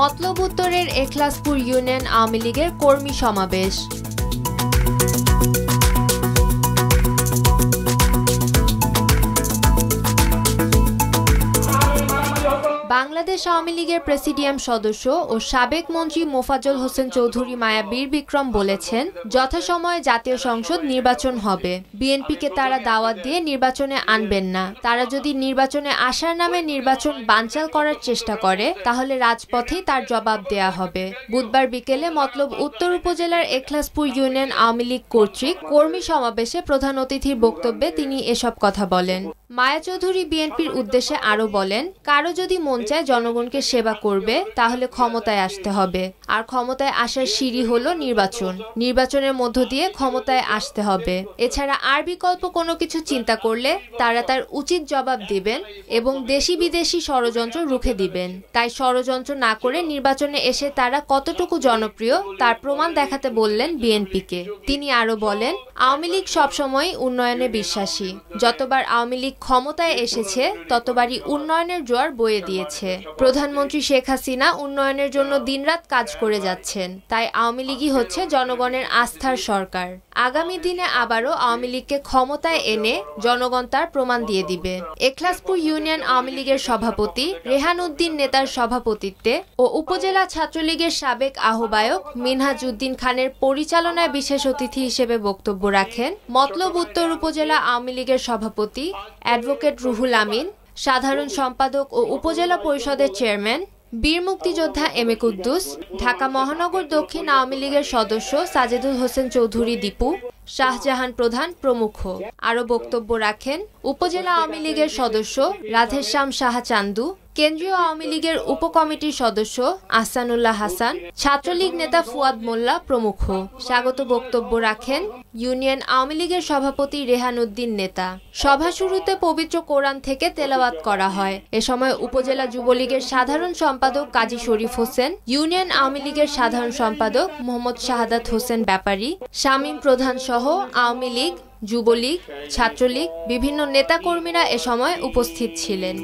মতলব উত্তরের এখলাসপুর ইউনিয়ন আওয়ামী লীগের কর্মী সমাবেশ। বাংলাদেশ আওয়ামী লীগের প্রেসিডিয়াম সদস্য ও সাবেক মন্ত্রী মোফাজল হোসেন চৌধুরী মায়া বীর বিক্রম বলেছেন, যথাসময়ে জাতীয় সংসদ নির্বাচন হবে। বিএনপিকে তারা দাওয়াত দিয়ে নির্বাচনে আনবেন না। তারা যদি নির্বাচনে আসার নামে নির্বাচন বানচাল করার চেষ্টা করে, তাহলে রাজপথেই তার জবাব দেয়া হবে। বুধবার বিকেলে মতলব উত্তর উপজেলার এখলাসপুর ইউনিয়ন আওয়ামী লীগ কর্তৃক কর্মী সমাবেশে প্রধান অতিথির বক্তব্যে তিনি এসব কথা বলেন। মায়া চৌধুরী বিএনপির উদ্দেশ্যে আরও বলেন, কারও যদি মন চায় জনগণকে সেবা করবে, তাহলে ক্ষমতায় আসতে হবে। আর ক্ষমতায় আসার সিঁড়ি হলো নির্বাচন। নির্বাচনের মধ্য দিয়ে ক্ষমতায় আসতে হবে। এছাড়া আর বিকল্প কোনো কিছু চিন্তা করলে তারা তার উচিত জবাব দিবেন এবং দেশি বিদেশি ষড়যন্ত্র রুখে দিবেন। তাই ষড়যন্ত্র না করে নির্বাচনে এসে তারা কতটুকু জনপ্রিয়, তার প্রমাণ দেখাতে বললেন বিএনপিকে। তিনি আরও বলেন, আওয়ামী লীগ সবসময় উন্নয়নে বিশ্বাসী। যতবার আওয়ামী লীগ ক্ষমতায় এসেছে, ততবারই উন্নয়নের জোয়ার বয়ে দিয়েছে। প্রধানমন্ত্রী শেখ হাসিনা উন্নয়নের জন্য দিনরাত কাজ করে যাচ্ছেন, তাই আওয়ামী লীগই হচ্ছে জনগণের আস্থার সরকার। আগামী দিনে আবারও আওয়ামী লীগকে ক্ষমতায় এনে জনগণ তার প্রমাণ দিয়ে দিবে। এখলাসপুর ইউনিয়ন আওয়ামী লীগের সভাপতি রেহান উদ্দিন নেতার সভাপতিত্বে ও উপজেলা ছাত্রলীগের সাবেক আহ্বায়ক মিনহাজ উদ্দিন খানের পরিচালনায় বিশেষ অতিথি হিসেবে বক্তব্য রাখেন মতলব উত্তর উপজেলা আওয়ামী লীগের সভাপতি অ্যাডভোকেট রুহুল আমিন, সাধারণ সম্পাদক ও উপজেলা পরিষদের চেয়ারম্যান বীর মুক্তিযোদ্ধা এম এ কুদ্দুস, ঢাকা মহানগর দক্ষিণ আওয়ামী লীগের সদস্য সাজেদুল হোসেন চৌধুরী দীপু, শাহজাহান প্রধান প্রমুখ। আরও বক্তব্য রাখেন, উপজেলা আওয়ামী লীগের সদস্য রাধেশ্যাম সাহা চান্দু, কেন্দ্রীয় আওয়ামী লীগের উপকমিটির সদস্য আহসানুল্লাহ হাসান, ছাত্রলীগ নেতা ফুয়াদ মোল্লা প্রমুখ। স্বাগত বক্তব্য রাখেন ইউনিয়ন আওয়ামী লীগের সভাপতি রেহান উদ্দিন নেতা। সভা শুরুতে পবিত্র কোরআন থেকে তেলাওয়াত করা হয়। এ সময় উপজেলা যুবলীগের সাধারণ সম্পাদক কাজী শরীফ হোসেন, ইউনিয়ন আওয়ামী লীগের সাধারণ সম্পাদক মোহাম্মদ শাহাদাত হোসেন ব্যাপারী, শামীম প্রধান সহ আওয়ামী লীগ, যুবলীগ, ছাত্রলীগ, বিভিন্ন নেতাকর্মীরা এ সময় উপস্থিত ছিলেন।